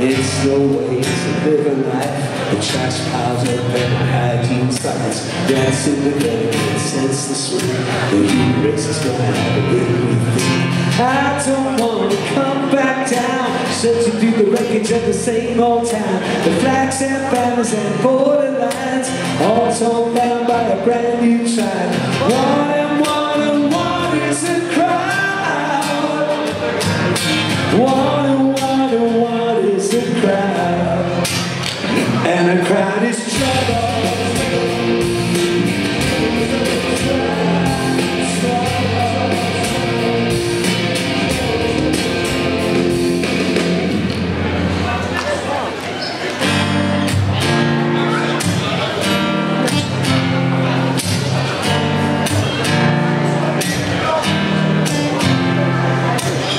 There's no way to live a life. The trash piles up and the hygiene sites. Dancing together and sense the. The race is gonna have a big rethink. I don't wanna come back down. Searching through the wreckage of the same old town. The flags and banners and borderlines. All torn down by a brand new tribe. What crowd is trouble.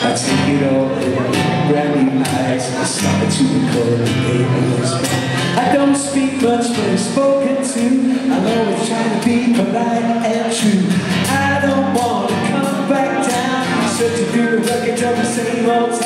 I take it all much been spoken to. I'm always trying to be polite and true. I don't want to come back down. Such a good record of the same old time